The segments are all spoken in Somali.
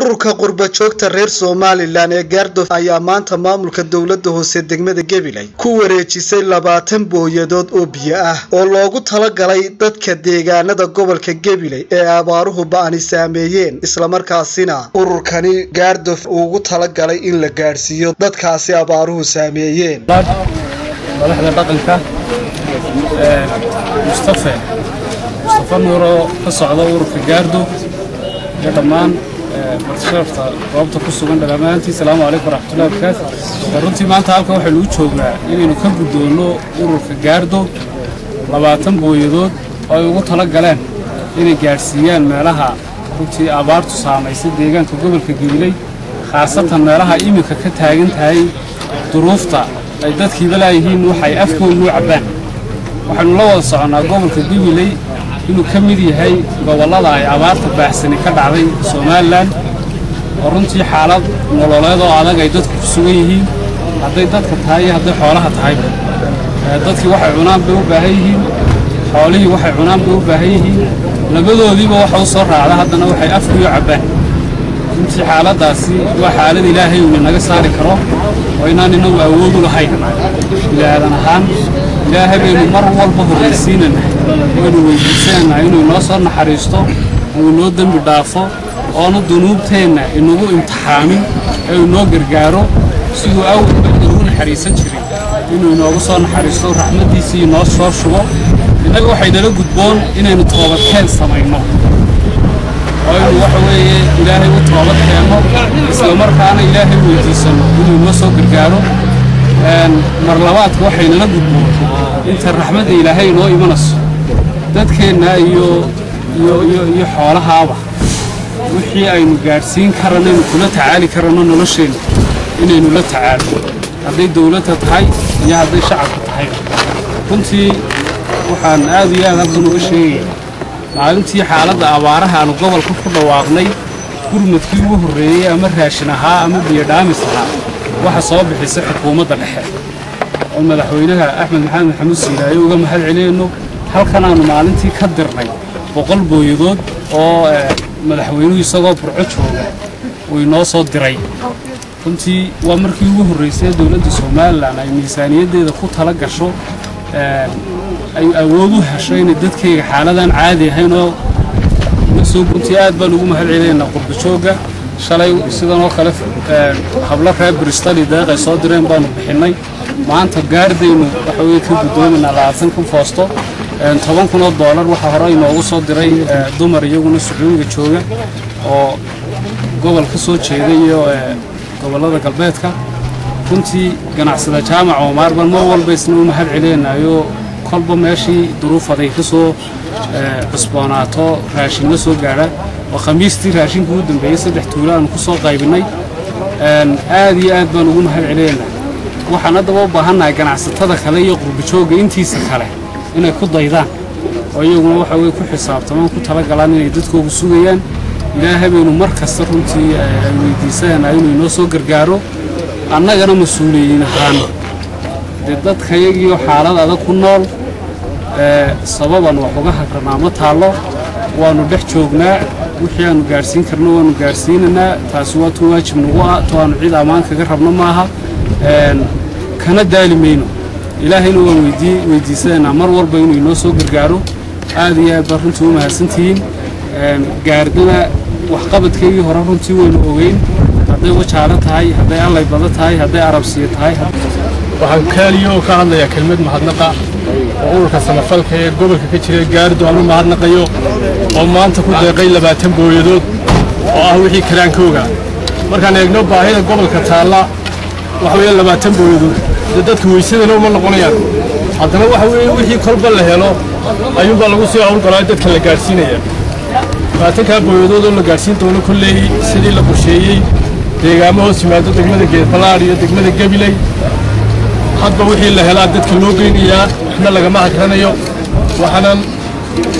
ururka qurba-joogta reer somalilan ee gaardof ayaa maanta maamulka dowladda hoose degmada gabiley ku wareejisay labaatan booyadood oo biyo ah oo loogu talagalay dadka deegaanada gobolka gabiley ee abaaruhu ba'ani saameeyeen. Islamarkaasina ururkani gaardof uugu talagalay in la gaadhsiiyo dadkaasi abaaruhu saameeyeen. Madaxda dhaqanka mustafe mustafa. Nuuroo ka socda ururka gaardo iyo dhammaan bartishaarta goobta ku sugan dhammaantii salaamu calaykum waraxmatullahi barakaatu runtii maanta halkan waxaynu u joognaa inaynu ka guddoonno ururka gaardo labaatan booyadood oo ay ugu tala galeen inay gaadhsiiyaan meelaha runtii abaartu saamaysay deegaanka gobolka gabiley khaasatan meelaha iminka ka taagan tahay duruufta ay dadkiiba laayihiin waxay afkoodu u cabbaan. Waxaynu la wada soconnaa gobolka gabiley inuu ka mid yahay gobollada ay abaarta baaxsani ka dhacday somalilan oo runtii xaalad nololeed oo adag ay dadku ku sugan yihiin. Hadday dadka tahay iyo hadday xoolaha tahayba dadkii waxay cunaan bay u baahan yihiin xoolihii waxay cunaan bay u baahan yihiin. Labadoodiiba waxa u soo raacda haddana waxay afkuyo cabbaan. Runtii xaaladdaasi waa xaalad ilaahay uu inaga saari karo oo inaan inagu awood u lahayn. Bilaadan ahaan ilaahay baynu mar walba horraysiinana inoo soo shubo innaga waxaynala gudboon inaynu toobadkeen samayno oo aynu waxa weeye ilaahay u toobad keenno islamarkaana ilaahay weydiisanno inuu inoo soo gargaaro mar labaadka waxaynala gudboon inta raxmadda ilaahay inoo imanayso dadkeenna iyo iyo xoolahaaba wixii aynu gaadhsiin karanno inu kula tacaali karanno nolosheenna inaynu la tacaalo hadday dawladda tahay iyo hadday shacabka tahayba runtii waxaan aad iyo aad halkan uga sheegaya maalintii xaaladda abaaraha aanu gobolka ku dhawaaqnay gurmadkii ugu horreeyey ama raashin ahaa ama biyodhaamis ahaa waxa soo bixisay xukuumadda dhexe. Oo madaxweynaha axmed maxamed maxamuud siilaayo uga mahad celinayno halkan aanu maalintii ka dirnay boqol booyadood oo madaxweynuhu isagoo burco jooga uu inoo soo diray. Runtii waa markii ugu horraysay dowladda somalilan ay miisaaniyaddeeda ku tala gasho ay awood u hesho inay dadkayga xaaladan caadi ahayn oo runtii aad baan ugu mahad qurbajoogga shalay sidan oo kale hablo reer bristoli deeqay soo direen baanu bixinnay maanta gaardaynu waxa weye ka guddoomaynaa labaatan kun foosto toban kun oo doolar waxaa hore inoogu soo diray dumar iyaguna sacuudiga jooga oo gobol ka soo jeeda iyo gobollada galbeedka. Runtii ganacsada jaamac oomaar baan mar walba isna u mahad celinaynayo oo khamiistii raashinka ugu dambeeyey saddex tuulo aanu ku soo qaybinnay aad iyo aad baan ugu mahad celinaynaa waxaan haddaba u baahannahay ganacsatada kale iyo qurbajoogga intiisa kale inay ku daydaan oo iyaguna waxa weye ku xisaabtamaan ku talagalaan inay dadkoogu sugayaan ilaahay baynu mar kasta runtii ay weydiisananaa inuu inoo soo gargaaro annagana mas-uuliyiin ahaan dee dadkayagiioo xaalad adag ku nool sababan wax uga hagrannaa ma taallo waannu dhex joognaa wixii aannu gaadhsiin karno waannu gaadhsiinanaa taasi waa tu waajib nagu ah to cid ammaan kaga rabno maaha. Kana daali mayno. Ilaahayna waan weydiisanaynaa mar walba inuu inoo soo gargaaro. Aad iyo aad baa runtii u mahadsantihiin. Gaardana waxqabadkaygii hore runtii waynu ogeyn. Hadday wajaalo tahay hadday allay bado tahay hadday arabsiyo tahay waxaan kaaliyo ka hadlayaa kelmad mahadnaqa oo ururka samafalka ee gobolka ka jira gaardo aan u mahadnaqayo oo maanta ku deeqay labaatan booyadood oo ah wixii karaankooga. Markaan eegno baahida gobolka taalla waxa weeye labaatan booyadood. Dee dadka weysadana uma noqonayaan. Haddana waxa weeye wixii kolba la helo ayuunbaa lagu sii howlgalaa dadka la gaadhsiinaya labaatankaa booyadood oo la gaadhsiin doono kolley sidii la qorsheeyey deegaamo hoos yimaado degmada geedbalaadh iyo degmada gabiley hadba wixii la helaa dadka loo geynayaa waxna lagama hagranayo waxaanan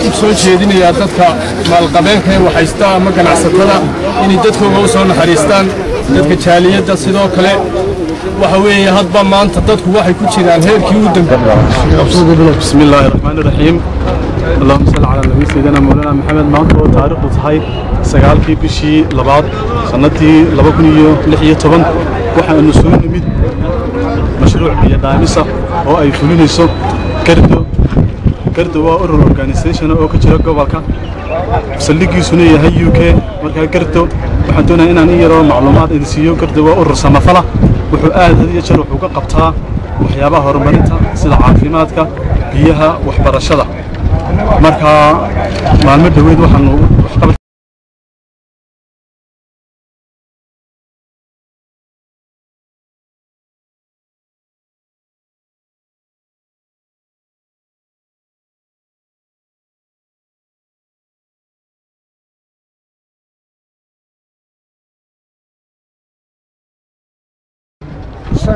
u soo jeedinayaa dadka maalqabeenka ee waxaysta ama ganacsatada inay dadkooga u soo naxariistaan dadka jaaliyadda sidoo kale waxa weeye hadba maanta dadku waxay ku jiraan heerkii u dambeeyey بسم الله الرحمن الرحيم اللهم صل على النبي سيدنا مولانا محمد maanta oo taariikhdu tahay sagaalkii bishii labaad sannaddii laba kun iyo lix iyo mashruuc biyo dhaamisa oo ay fulinayso gardo gardo waa urur organisation oo ka jira gobolka. Saldhigiisuna yahay u k. Markaa gardo waxaan doonaya inaan in yaroo macluumaad idin siiyo. Gardo waa urur samafala. Wuxuu aad had iyo jeer wuxuu ka qabtaa waxyaabaha horumarinta sida caafimaadka biyaha waxbarashada. Markaa maalmo dhoweyd waxaanu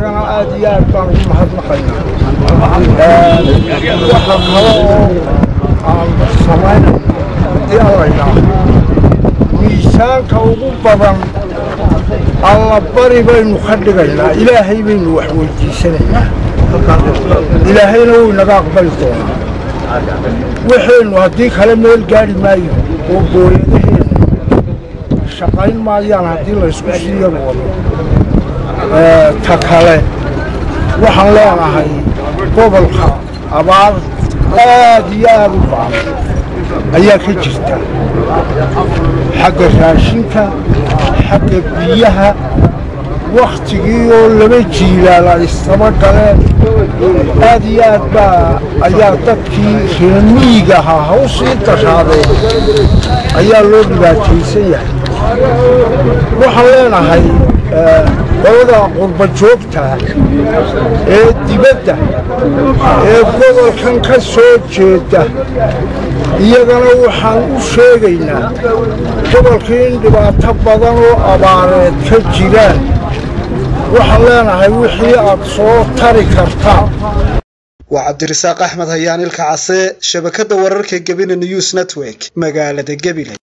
isagana aad iyo aad baan ugu mahadnaqaynaa waxa kale oo aan samaynayno haddii miisaanka ugu badan alla bari baynu ka dhigaynaa ilaahay baynu wax weydiisanaynaa. Ilaahayna wuu inaga aqbali doonaa. Waxaynu haddii kale meel gaadhi maayo oo booyadaheenna shaqayn maayaan haddii laysku siiyaba wado ta kale waxaan leenahay gobolka abaar aad iyo aad u baadan ayaa ka jirta xagga raashinka xagga biyaha wakhtigii oo laba jiilaal ay istaba galeen. Aad iyo aad baa ayaa dadkii reemiyiga ahaa hawsii dashaadeen ayaa loo dhibaataysan yahay. Waxaan leenahay qolada qurba joogta ee dibadda ee gobolkan ka soo jeeda iyagana waxaan u sheegaynaa gobolkii in dhibaato badan oo abaareed ka jiraan waxaan leenahay wixii aad soo tari kartaan waa cabdirasaaq axmed hayaan ilka case shabakadda wararka gebina news network magaalada gabiley